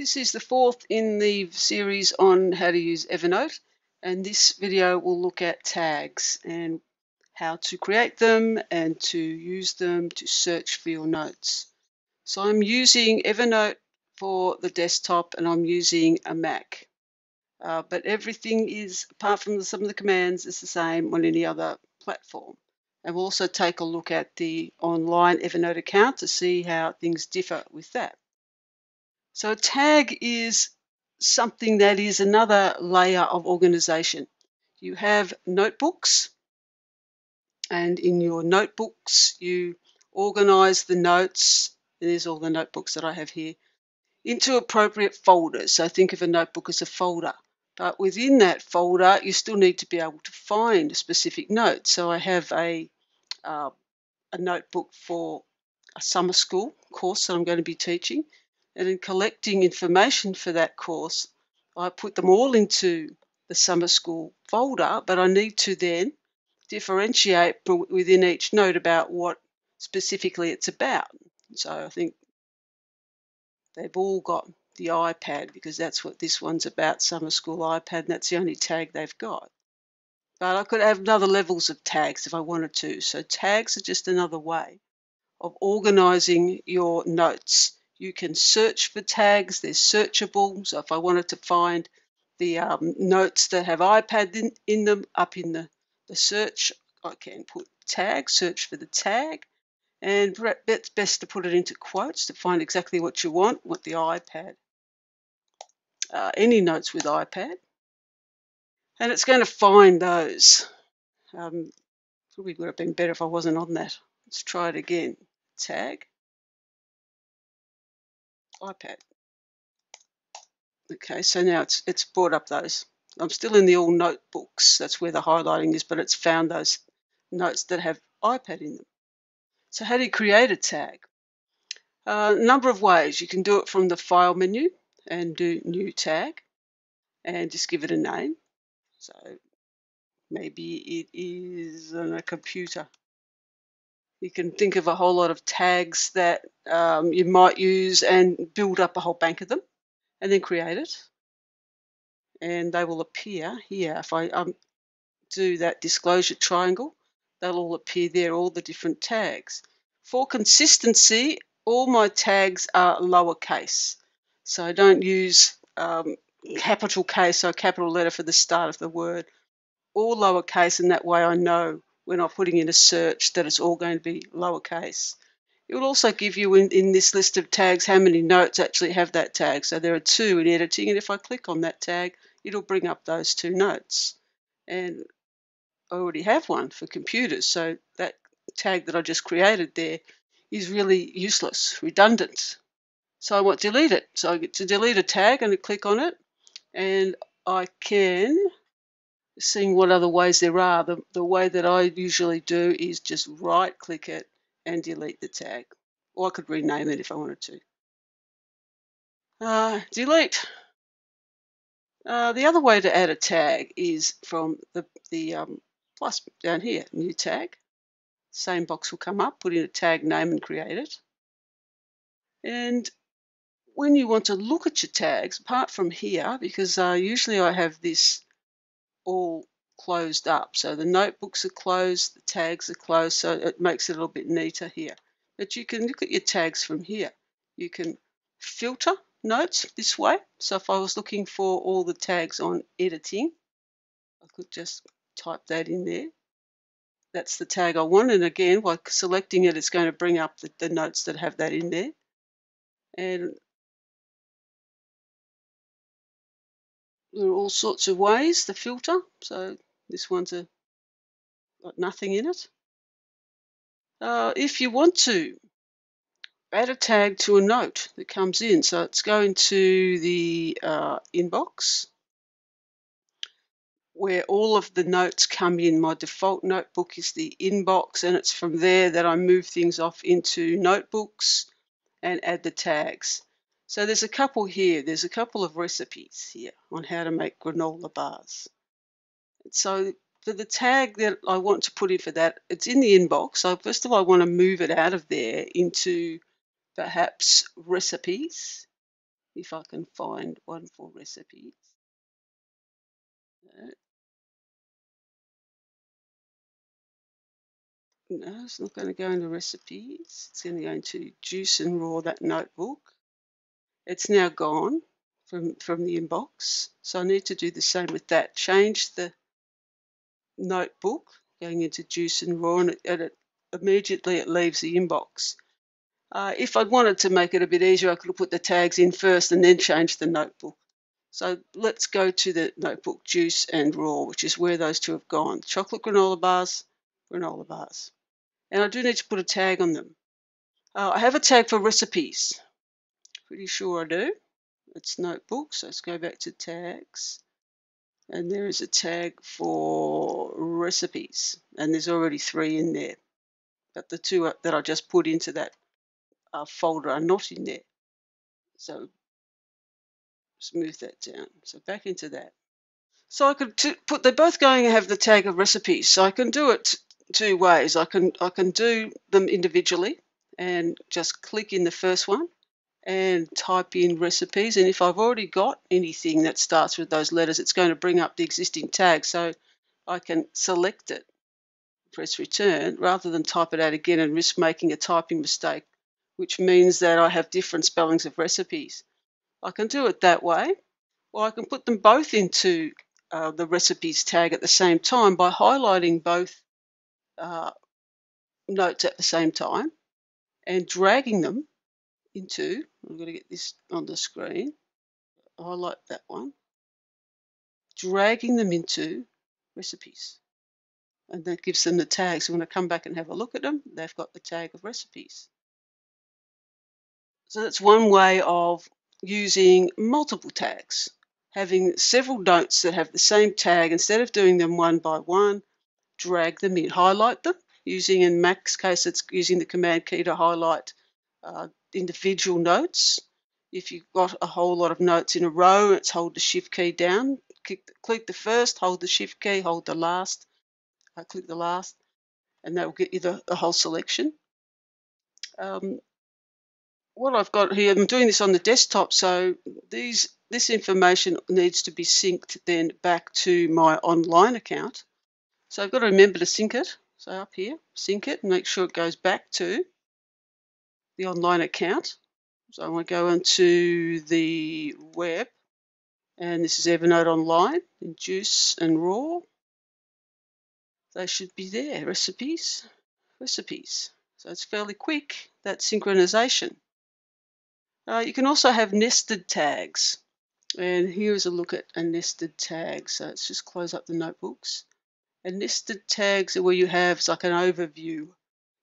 This is the fourth in the series on how to use Evernote and this video will look at tags and how to create them and to use them to search for your notes. So I'm using Evernote for the desktop and I'm using a Mac. Uh, but everything is, apart from the, some of the commands, is the same on any other platform. And we'll also take a look at the online Evernote account to see how things differ with that. So a tag is something that is another layer of organization. You have notebooks, and in your notebooks, you organize the notes. There's all the notebooks that I have here into appropriate folders. So think of a notebook as a folder. But within that folder, you still need to be able to find a specific note. So I have a, uh, a notebook for a summer school course that I'm going to be teaching. And in collecting information for that course, I put them all into the summer school folder, but I need to then differentiate within each note about what specifically it's about. So I think they've all got the iPad because that's what this one's about, summer school iPad, and that's the only tag they've got. But I could have other levels of tags if I wanted to. So tags are just another way of organizing your notes you can search for tags, they're searchable. So if I wanted to find the um, notes that have iPad in, in them up in the, the search, I can put tag, search for the tag. And it's best to put it into quotes to find exactly what you want with the iPad. Uh, any notes with iPad. And it's going to find those. Um, probably would have been better if I wasn't on that. Let's try it again. Tag iPad. Okay, so now it's it's brought up those. I'm still in the all notebooks. That's where the highlighting is, but it's found those notes that have iPad in them. So how do you create a tag? A uh, number of ways. You can do it from the file menu and do new tag and just give it a name. So maybe it is on a computer you can think of a whole lot of tags that um, you might use and build up a whole bank of them and then create it. And they will appear here. If I um, do that disclosure triangle, they'll all appear there, all the different tags. For consistency, all my tags are lowercase. So I don't use um, capital case or capital letter for the start of the word. All lowercase, and that way I know when I'm putting in a search that it's all going to be lowercase. It will also give you in, in this list of tags how many notes actually have that tag. So there are two in editing, and if I click on that tag, it'll bring up those two notes. And I already have one for computers, so that tag that I just created there is really useless, redundant. So I want to delete it. So I get to delete a tag and I click on it, and I can seeing what other ways there are, the, the way that I usually do is just right click it and delete the tag. Or I could rename it if I wanted to. Uh, delete. Uh, the other way to add a tag is from the, the um, plus down here, new tag. Same box will come up, put in a tag name and create it. And when you want to look at your tags, apart from here, because uh, usually I have this all closed up. So the notebooks are closed, the tags are closed, so it makes it a little bit neater here. But you can look at your tags from here. You can filter notes this way. So if I was looking for all the tags on editing, I could just type that in there. That's the tag I want. And again, by selecting it, it's going to bring up the, the notes that have that in there. And there are all sorts of ways to filter. So this one's a, got nothing in it. Uh, if you want to, add a tag to a note that comes in. So it's going to the uh, inbox where all of the notes come in. My default notebook is the inbox and it's from there that I move things off into notebooks and add the tags. So there's a couple here. There's a couple of recipes here on how to make granola bars. So for the tag that I want to put in for that, it's in the inbox. So first of all, I want to move it out of there into perhaps recipes. if I can find one for recipes. No, it's not going to go into recipes. It's going to go into juice and raw, that notebook. It's now gone from, from the inbox. So I need to do the same with that. Change the notebook going into juice and raw and it, and it immediately it leaves the inbox. Uh, if I wanted to make it a bit easier, I could have put the tags in first and then change the notebook. So let's go to the notebook juice and raw, which is where those two have gone. Chocolate granola bars, granola bars. And I do need to put a tag on them. Uh, I have a tag for recipes. Pretty sure I do. It's notebook, so let's go back to tags. And there is a tag for recipes. And there's already three in there. But the two that I just put into that uh, folder are not in there. So smooth that down. So back into that. So I could put, they're both going to have the tag of recipes. So I can do it two ways. I can I can do them individually and just click in the first one and type in recipes and if I've already got anything that starts with those letters it's going to bring up the existing tag so I can select it press return rather than type it out again and risk making a typing mistake which means that I have different spellings of recipes. I can do it that way or I can put them both into uh, the recipes tag at the same time by highlighting both uh, notes at the same time and dragging them into, I'm going to get this on the screen, highlight that one, dragging them into recipes. And that gives them the tag. So when I come back and have a look at them, they've got the tag of recipes. So that's one way of using multiple tags. Having several notes that have the same tag, instead of doing them one by one, drag them in, highlight them using, in Mac's case, it's using the command key to highlight uh, individual notes. If you've got a whole lot of notes in a row, it's hold the shift key down, click, click the first, hold the shift key, hold the last, uh, click the last, and that will get you the, the whole selection. Um, what I've got here, I'm doing this on the desktop, so these this information needs to be synced then back to my online account. So I've got to remember to sync it. So up here, sync it and make sure it goes back to the online account. So I want to go into the web and this is Evernote Online in Juice and Raw. They should be there, recipes, recipes. So it's fairly quick, that synchronization. Uh, you can also have nested tags. And here's a look at a nested tag. So let's just close up the notebooks. And nested tags are where you have like an overview.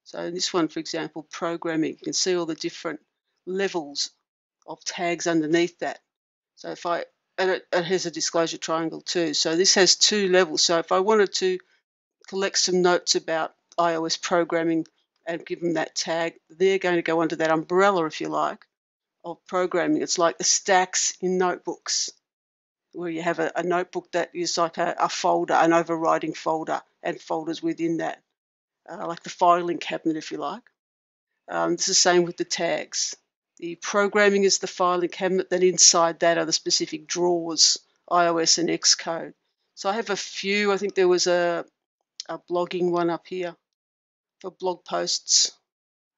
So in this one, for example, programming, you can see all the different levels of tags underneath that. So if I, and it, it has a disclosure triangle too. So this has two levels. So if I wanted to collect some notes about iOS programming and give them that tag, they're going to go under that umbrella, if you like, of programming. It's like the stacks in notebooks where you have a, a notebook that is like a, a, folder, an overriding folder, and folders within that, uh, like the filing cabinet, if you like. Um, it's the same with the tags. The programming is the filing cabinet, then inside that are the specific drawers, iOS and Xcode. So I have a few. I think there was a, a blogging one up here for blog posts,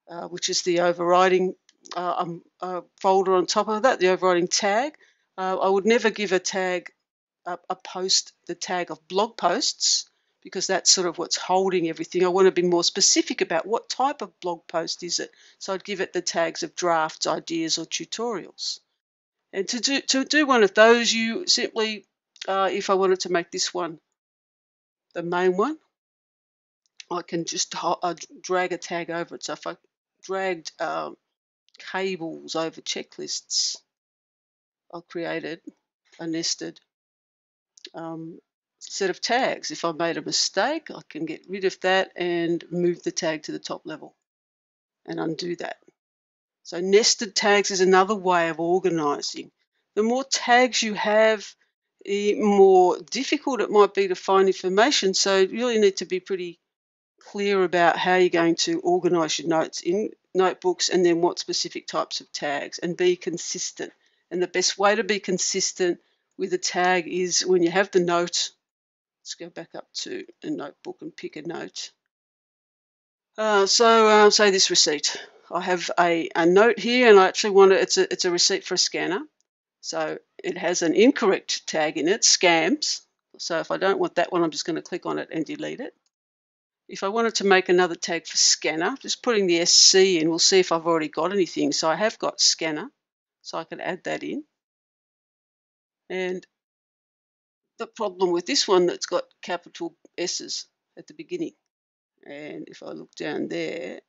uh, which is the overriding uh, um, uh, folder on top of that, the overriding tag. Uh, I would never give a tag, a, a, post, the tag of blog posts, because that's sort of what's holding everything. I want to be more specific about what type of blog post is it. So I'd give it the tags of drafts, ideas, or tutorials. And to do, to do one of those, you simply, uh, if I wanted to make this one the main one, I can just uh, drag a tag over it. So if I dragged um, cables over checklists, I created a nested um, set of tags. If I made a mistake, I can get rid of that and move the tag to the top level and undo that. So nested tags is another way of organizing. The more tags you have, the more difficult it might be to find information. So you really need to be pretty clear about how you're going to organize your notes in notebooks and then what specific types of tags and be consistent And the best way to be consistent with a tag is when you have the note. Let's go back up to a notebook and pick a note. Uh, so uh, say this receipt. I have a, a note here and I actually want to, it's a, it's a receipt for a scanner. So it has an incorrect tag in it, scams. So if I don't want that one, I'm just going to click on it and delete it. If I wanted to make another tag for scanner, just putting the SC in, we'll see if I've already got anything. So I have got scanner, so I can add that in. And the problem with this one that's got capital S's at the beginning. And if I look down there,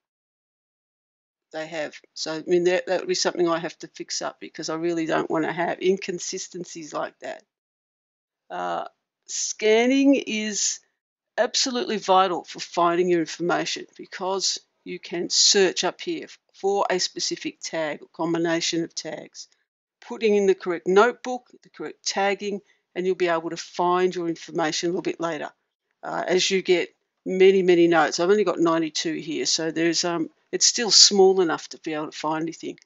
they have. So, I mean, that, that would be something I have to fix up because I really don't want to have inconsistencies like that. Uh, scanning is absolutely vital for finding your information because you can search up here for a specific tag or combination of tags, putting in the correct notebook, the correct tagging, and you'll be able to find your information a little bit later. Uh, as you get many, many notes, I've only got 92 here, so there's um, it's still small enough to be able to find anything.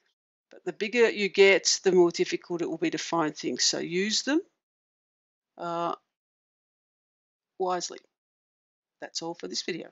But the bigger you get, the more difficult it will be to find things. So use them uh, wisely. That's all for this video.